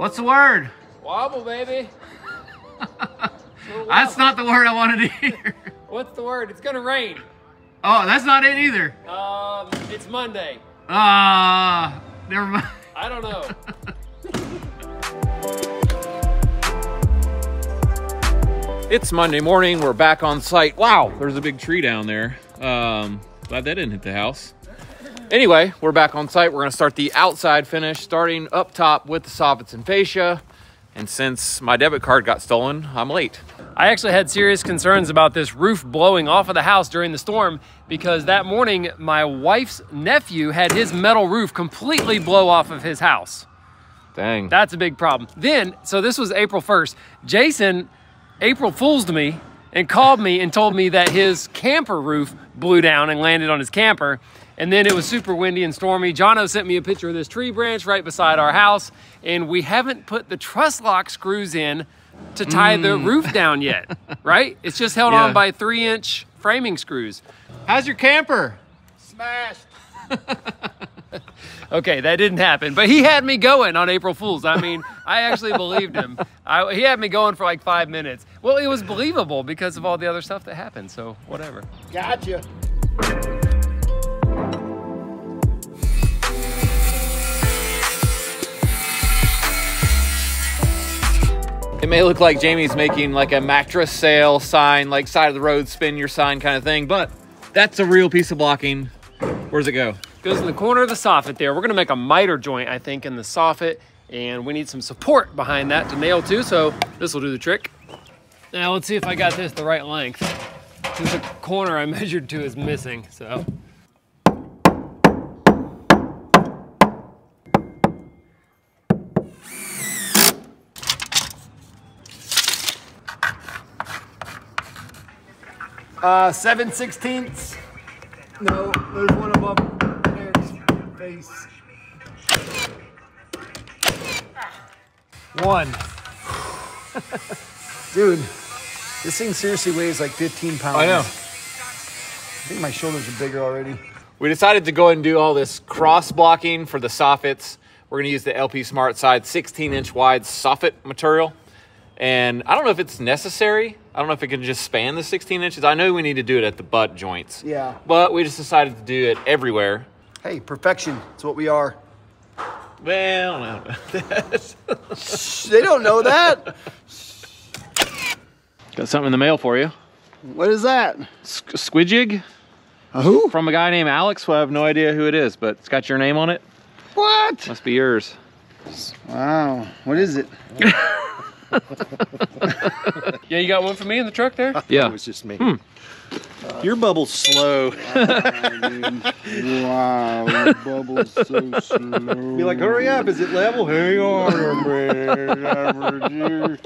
What's the word? Wobble, baby. That's not the word I wanted to hear. What's the word? It's gonna rain. Oh, that's not it either. Um, it's Monday. Ah, never mind. I don't know. It's Monday morning. We're back on site. Wow, there's a big tree down there. Um, glad that didn't hit the house. Anyway, we're back on site. We're gonna start the outside finish, starting up top with the soffits and fascia. And since my debit card got stolen, I'm late. I actually had serious concerns about this roof blowing off of the house during the storm because that morning my wife's nephew had his metal roof completely blow off of his house. Dang. That's a big problem. Then, so this was April 1st. Jason April Fool's me and called me and told me that his camper roof blew down and landed on his camper. And then it was super windy and stormy. Jono sent me a picture of this tree branch right beside our house, and we haven't put the truss lock screws in to tie the mm. roof down yet, right? It's just held Yeah. on by three inch framing screws. How's your camper? Smashed. Okay, that didn't happen, but he had me going on April Fool's. I mean, I actually believed him. I, he had me going for like five minutes. Well, it was believable because of all the other stuff that happened, so whatever. Gotcha. May look like Jaime's making like a mattress sale sign, like side of the road, spin your sign kind of thing, but that's a real piece of blocking. Where's it go? Goes in the corner of the soffit there. We're gonna make a miter joint, I think, in the soffit, and we need some support behind that to nail to, so this will do the trick. Now let's see if I got this the right length. Since the corner I measured to is missing, so. Uh, seven sixteenths. No, there's one above Eric's face. One. Dude, this thing seriously weighs like 15 pounds. I know. I think my shoulders are bigger already. We decided to go ahead and do all this cross blocking for the soffits. We're gonna use the LP SmartSide 16 inch wide soffit material. And I don't know if it's necessary. I don't know if it can just span the 16 inches. I know we need to do it at the butt joints. Yeah. But we just decided to do it everywhere. Hey, perfection. It's what we are. Well, no. They don't know that. Got something in the mail for you. what is that? Squ- Squidjig A who? from a guy named Alex who I have no idea who it is, but it's got your name on it. What? Must be yours. Wow. What is it? Yeah, you got one for me in the truck there? Yeah. It was just me. Hmm. Your bubble's slow. Wow, your bubble's so slow. Be like, hurry up. Is it level? Hang on a minute.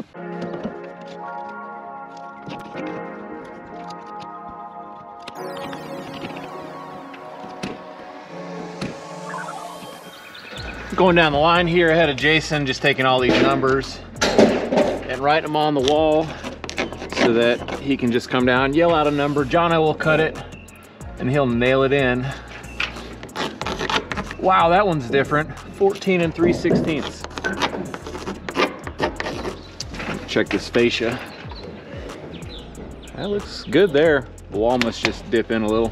Going down the line here ahead of Jason, just taking all these numbers and write them on the wall so that he can just come down, yell out a number. Jono will cut it and he'll nail it in. Wow, that one's different. 14 and 3 sixteenths. Check this fascia. That looks good there. The wall must just dip in a little.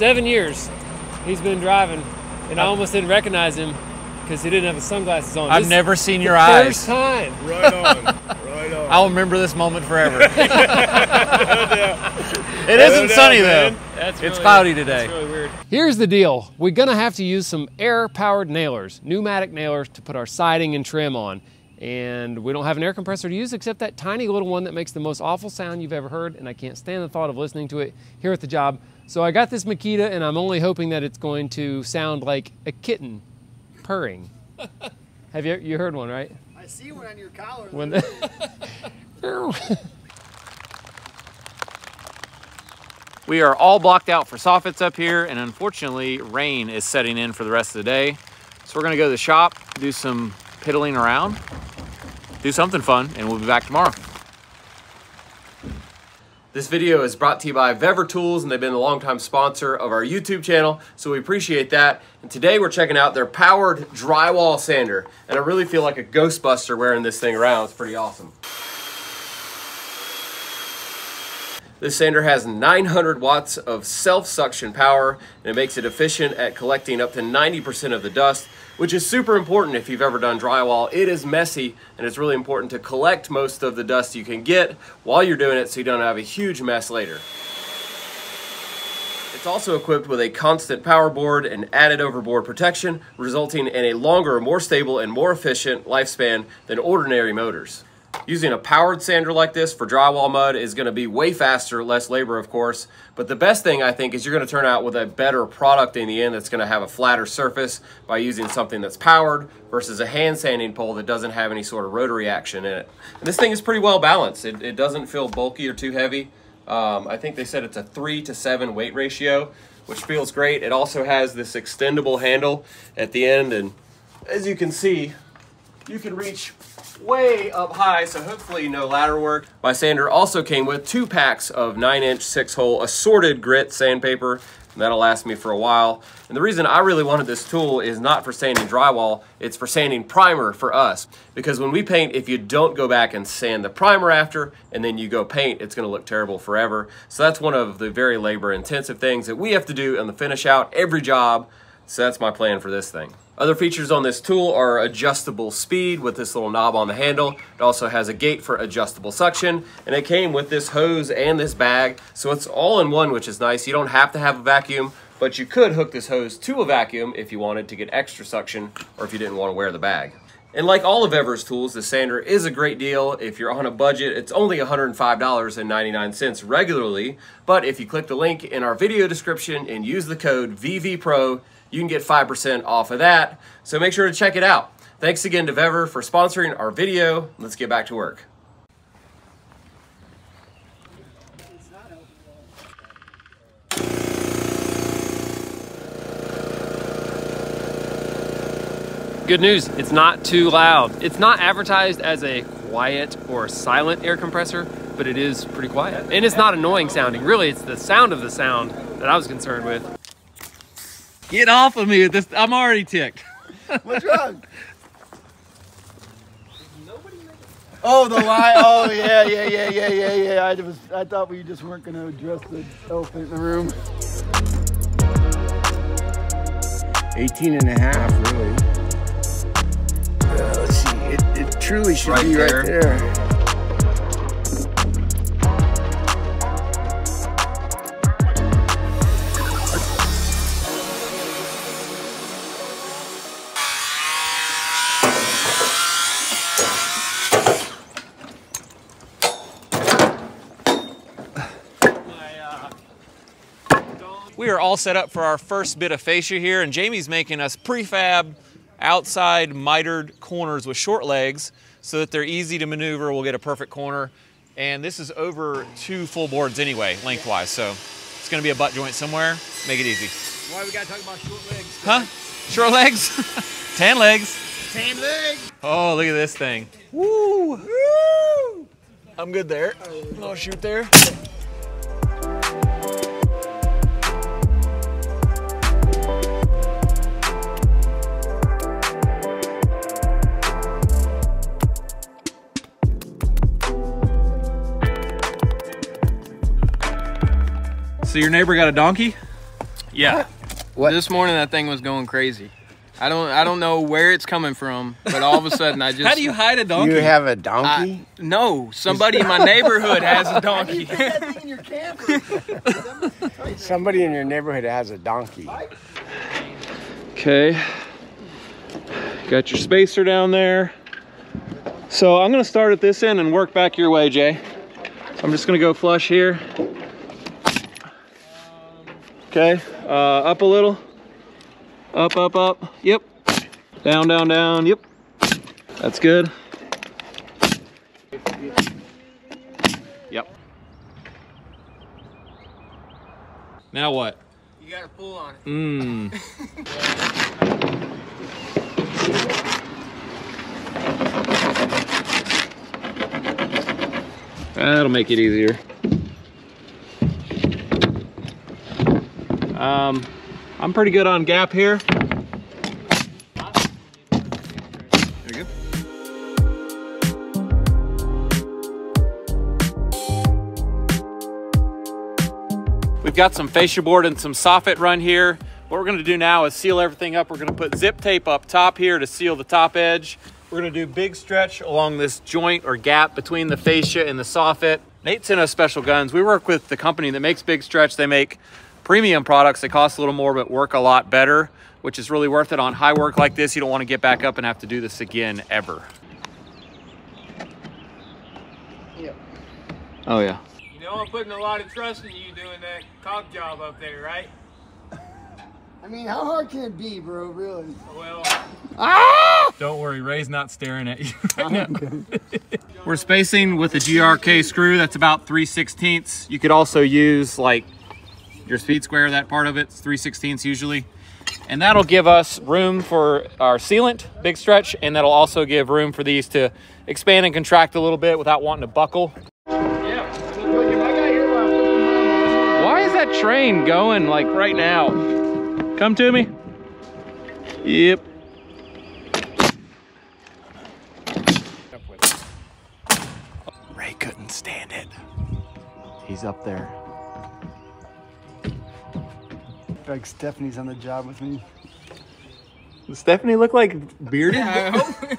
Seven years he's been driving, and I almost didn't recognize him because he didn't have his sunglasses on. I've This never seen your eyes. First time. right on. Right on. I'll remember this moment forever. it isn't sunny though. That's It's really- cloudy today. It's really weird. Here's the deal. We're gonna have to use some air-powered nailers, pneumatic nailers, to put our siding and trim on. And we don't have an air compressor to use except that tiny little one that makes the most awful sound you've ever heard, and I can't stand the thought of listening to it here at the job. So I got this Makita, and I'm only hoping that it's going to sound like a kitten purring. have you you heard one, right? I see one on your collar. When the We are all blocked out for soffits up here, and unfortunately, rain is setting in for the rest of the day. So we're gonna go to the shop, do some piddling around, do something fun, and we'll be back tomorrow. This video is brought to you by VEVOR Tools and they've been a longtime sponsor of our YouTube channel, so we appreciate that. And today we're checking out their powered drywall sander. And I really feel like a Ghostbuster wearing this thing around. It's pretty awesome. This sander has 900 watts of self-suction power and it makes it efficient at collecting up to 90% of the dust, which is super important if you've ever done drywall. It is messy and it's really important to collect most of the dust you can get while you're doing it so you don't have a huge mess later. It's also equipped with a constant power board and added overboard protection, resulting in a longer, more stable, and more efficient lifespan than ordinary motors. Using a powered sander like this for drywall mud is going to be way faster, less labor of course, but the best thing I think is you're going to turn out with a better product in the end that's going to have a flatter surface by using something that's powered versus a hand sanding pole that doesn't have any sort of rotary action in it. And this thing is pretty well balanced. It, it doesn't feel bulky or too heavy. Um, I think they said it's a 3 to 7 weight ratio, which feels great. It also has this extendable handle at the end, and as you can see, you can reach way up high, so hopefully no ladder work. My sander also came with two packs of 9-inch 6-hole assorted grit sandpaper. And that'll last me for a while. And the reason I really wanted this tool is not for sanding drywall, it's for sanding primer for us. Because when we paint, if you don't go back and sand the primer after, and then you go paint, it's gonna look terrible forever. So that's one of the very labor intensive things that we have to do in the finish out every job. So that's my plan for this thing. Other features on this tool are adjustable speed with this little knob on the handle. It also has a gate for adjustable suction, and it came with this hose and this bag, so it's all in one, which is nice. You don't have to have a vacuum, but you could hook this hose to a vacuum if you wanted to get extra suction or if you didn't want to wear the bag. And like all of VEVOR's tools, the sander is a great deal. If you're on a budget, it's only $105.99 regularly. But if you click the link in our video description and use the code VVPRO, you can get 5% off of that. So make sure to check it out. Thanks again to VEVOR for sponsoring our video. Let's get back to work. Good news, it's not too loud. It's not advertised as a quiet or silent air compressor, but it is pretty quiet. And it's not annoying sounding. Really, it's the sound of the sound that I was concerned with. Get off of me this. I'm already ticked. What's wrong? Oh, the lie. Oh, yeah, yeah, yeah, yeah, yeah, yeah. I was. I thought we just weren't going to address the elephant in the room. 18 and a half, really. Uh, let's see. It, it truly should Right be there. right there. All set up for our first bit of fascia here, and Jaime's making us prefab outside mitered corners with short legs so that they're easy to maneuver. We'll get a perfect corner. And this is over two full boards anyway, lengthwise. So it's gonna be a butt joint somewhere. Make it easy. Why we gotta talk about short legs? Huh? Short legs? Tan legs. Tan legs. Oh, look at this thing. Woo! Woo! I'm good there. Oh. I'll shoot there. So your neighbor got a donkey? Yeah. What? This morning that thing was going crazy. I don't I don't know where it's coming from, but all of a sudden I just How do you hide a donkey? You have a donkey? no, somebody in my neighborhood has a donkey. in your camper. Somebody in your neighborhood has a donkey. Okay. Got your spacer down there. So I'm gonna start at this end and work back your way, Jay. I'm just gonna go flush here. Okay, uh, up a little. Up, up, up. Yep. Down, down, down. Yep. That's good. Yep. Now what? You gotta pull on it. Mmm. That'll make it easier. Um, I'm pretty good on gap here. We've got some fascia board and some soffit run here. What we're gonna do now is seal everything up. We're gonna put zip tape up top here to seal the top edge. We're gonna do big stretch along this joint or gap between the fascia and the soffit. Nate sent us special guns. We work with the company that makes big stretch. They make premium products. They cost a little more, but work a lot better, which is really worth it on high work like this. You don't wanna get back up and have to do this again ever. Oh yeah. You know I'm putting a lot of trust in you doing that caulk job up there, right? I mean, how hard can it be, bro? Really? Well, ah! Don't worry, Ray's not staring at you right now. We're spacing with a GRK screw that's about 3 16ths. You could also use like your speed square, that part of it's 3 16ths usually. And that'll give us room for our sealant, big stretch, and that'll also give room for these to expand and contract a little bit without wanting to buckle. Why is that train going like right now? Come to me. Yep. Ray couldn't stand it. He's up there. Like Stephanie's on the job with me. Does Stephanie look like bearded? I hope.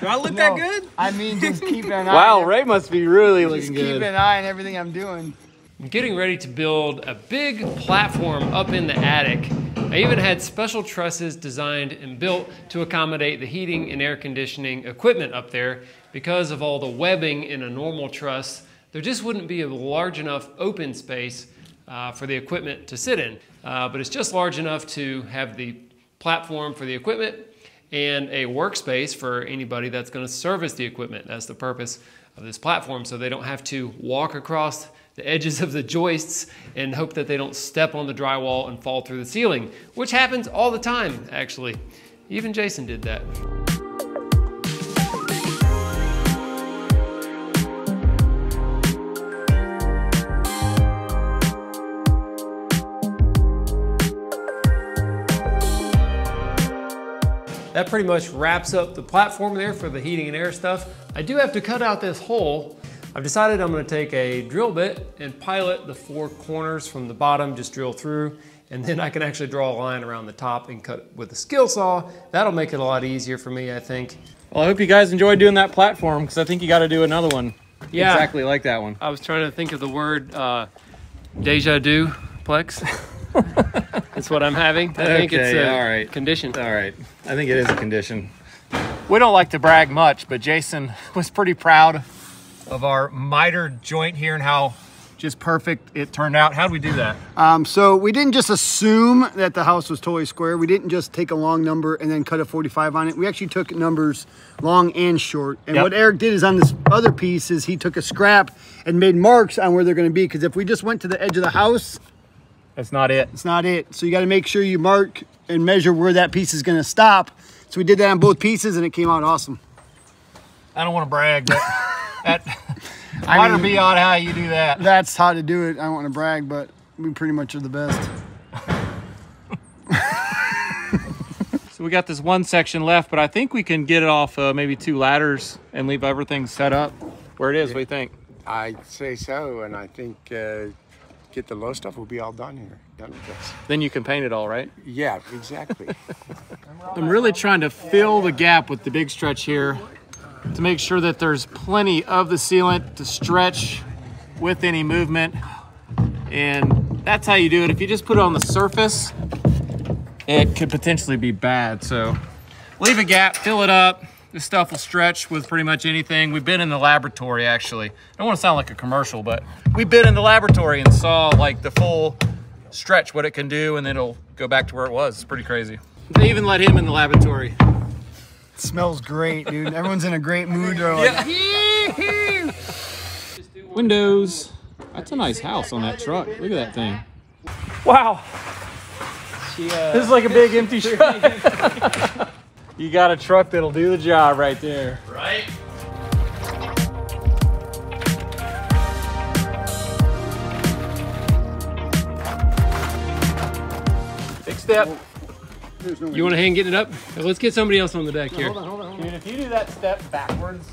Do I look No, that good? I mean, just keep an eye. Wow, on Ray must be really Just looking keep good. an eye on everything I'm doing. I'm getting ready to build a big platform up in the attic. I even had special trusses designed and built to accommodate the heating and air conditioning equipment up there because of all the webbing in a normal truss. There just wouldn't be a large enough open space uh, for the equipment to sit in. Uh, but it's just large enough to have the platform for the equipment and a workspace for anybody that's going to service the equipment. That's the purpose of this platform, so they don't have to walk across the edges of the joists and hope that they don't step on the drywall and fall through the ceiling, which happens all the time, actually. Even Jason did that. That pretty much wraps up the platform there for the heating and air stuff. I do have to cut out this hole. I've decided I'm gonna take a drill bit and pilot the four corners from the bottom, just drill through, and then I can actually draw a line around the top and cut with a skill saw. That'll make it a lot easier for me, I think. Well, I hope you guys enjoyed doing that platform because I think you got to do another one. Yeah. Exactly like that one. I was trying to think of the word uh, deja du plex. That's what I'm having. I think it's a all right. condition. All right. I think it is a condition. We don't like to brag much, but Jason was pretty proud of our miter joint here and how just perfect it turned out. How'd we do that? Um, so we didn't just assume that the house was totally square. We didn't just take a long number and then cut a 45 on it. We actually took numbers long and short. And Yep. what Eric did is on this other piece is he took a scrap and made marks on where they're going to be. Because if we just went to the edge of the house, That's not it. it's not it. So you got to make sure you mark and measure where that piece is going to stop. So we did that on both pieces and it came out awesome. I don't want to brag, but that I might mean- be on how you do that. That's how to do it. I don't want to brag, but we pretty much are the best. So we got this one section left, but I think we can get it off uh, maybe two ladders and leave everything set up where it is. What do you think? I'd say so, and I think uh, get the low stuff we'll be all done here. Done with this. Then you can paint it all, right? Yeah, exactly. I'm really trying to fill the gap with the big stretch here to make sure that there's plenty of the sealant to stretch with any movement. And that's how you do it. If you just put it on the surface, it could potentially be bad. So leave a gap, fill it up. This stuff will stretch with pretty much anything. We've been in the laboratory actually. I don't want to sound like a commercial, but we've been in the laboratory and saw like the full stretch, what it can do, and then it'll go back to where it was. It's pretty crazy. They even let him in the laboratory. smells great, dude. Everyone's in a great mood. They're like, Windows. That's a nice house on that truck. Look at that thing. Wow. She, uh, This is like a big empty truck. You got a truck that'll do the job right there. Right? Big step. No You want to hang getting it up? Let's get somebody else on the deck here. Hold on, hold on, hold on. Dude, if you do that step backwards,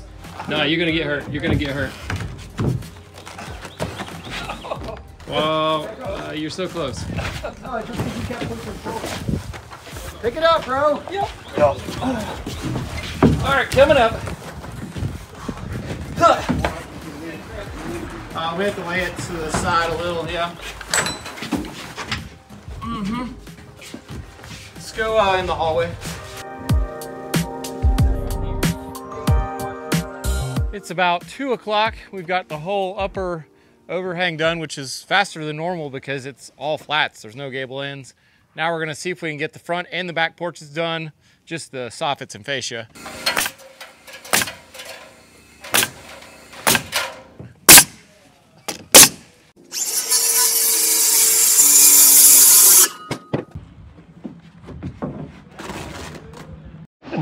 No, you're gonna get hurt. You're gonna get hurt. Well, uh, you're so close. Pick it up, bro. Yep. All right, coming up. Uh, we have to lay it to the side a little, yeah. Mm-hmm. Let's go uh, in the hallway. It's about two o'clock. We've got the whole upper overhang done, which is faster than normal because it's all flats. There's no gable ends. Now we're gonna see if we can get the front and the back porches done, just the soffits and fascia.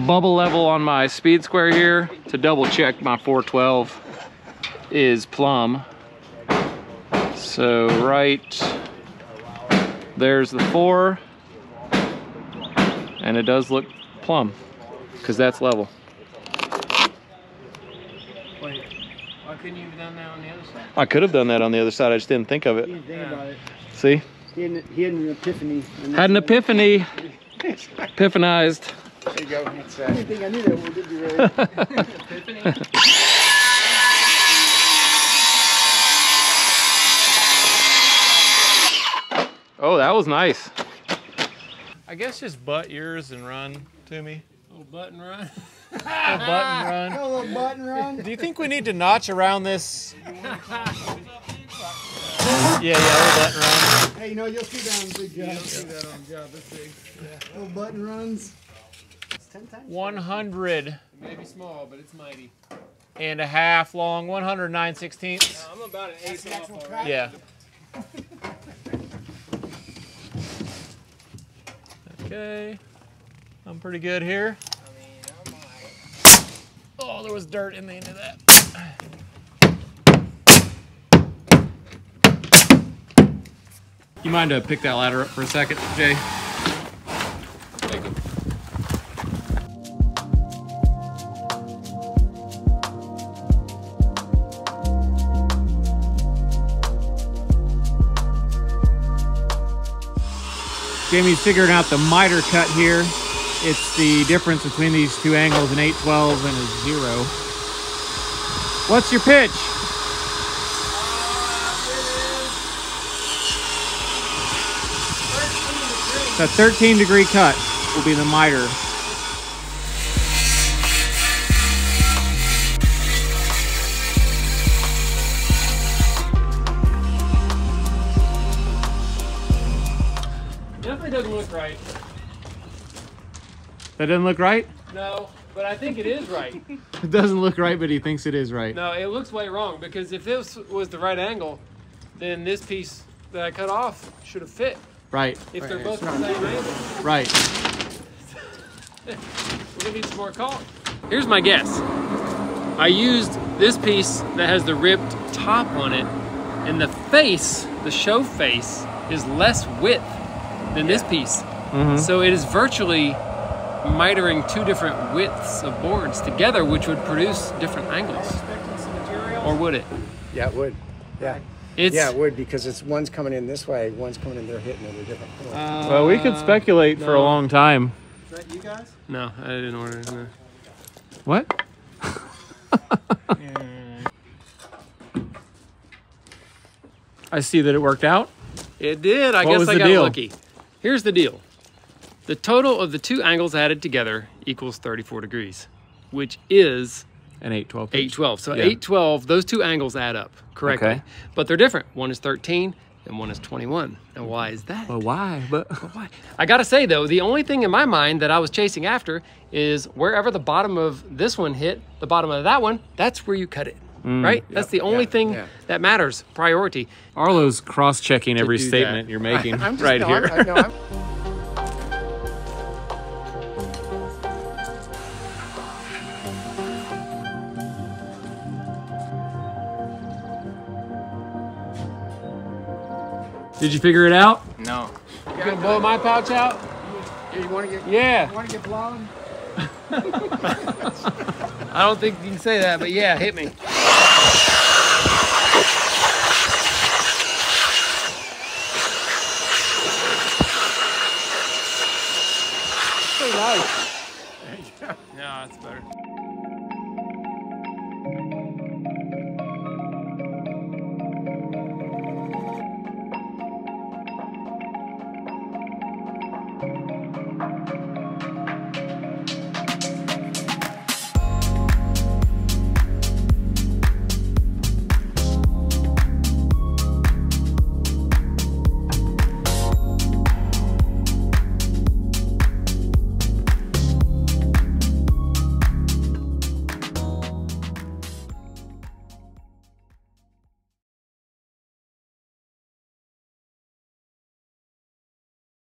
Bubble level on my speed square here to double check my 412 is plumb. So right there's the four and it does look plumb because that's level. Wait, why couldn't you have done that on the other side? I could have done that on the other side. I just didn't think of it. didn't think about it. See? He had, an- he had an epiphany. Had an epiphany. Epiphanized. There you go. It's, I didn't think I knew that word, did you, Ray? Oh, that was nice. I guess just butt yours and run to me. Oh, button run. Little button run. A little button run. Do you think we need to notch around this? Yeah, yeah, little button run. Hey, you know, you'll see that on Big Job. You'll see that on Job. That's big. Little button runs. It's 10 times. 100 It may be small, but it's mighty. and a half long, 109 sixteenths. I'm about an eighth off already. Yeah. Okay. I'm pretty good here. Oh, there was dirt in the end of that. You mind to pick that ladder up for a second, Jay? Jaime's figuring out the miter cut here. It's the difference between these two angles, an 812 and a zero. What's your pitch? The 13 degree cut will be the miter. That doesn't look right? No, but I think it is right. It doesn't look right, but he thinks it is right. No, it looks way wrong because if this was the right angle, then this piece that I cut off should have fit. Right, If they're both the same angle, right. we're gonna need some more caulk. Here's my guess. I used this piece that has the ripped top on it, and the face, the show face, is less width than this piece. Mm-hmm. So it is virtually mitering two different widths of boards together, which would produce different angles. Or would it? yeah, it would. Yeah. It's Yeah, it would because it's one's coming in this way, one's coming in there hitting it a different point. Well, we could speculate for a uh, long time. Is that you guys? No, I didn't order it. no. What? I see that it worked out. It did. I What guess was I the got deal? lucky. Here's the deal. The total of the two angles added together equals 34 degrees, which is An 812. 812. So Yeah. 812, those two angles add up correctly. Okay. But they're different. One is 13 and one is 21. And why is that? Well, why? But Why? I gotta say though, the only thing in my mind that I was chasing after is wherever the bottom of this one hit, the bottom of that one, that's where you cut it. Mm. right? That's the only yeah, thing yeah. that matters. Priority. Arlo's cross-checking every statement that. you're making I'm just, right no, here. I'm, I, no, Did you figure it out? No. You gonna blow my pouch out? You want to get? Yeah. Want to get blown? I don't think you can say that, but yeah, hit me.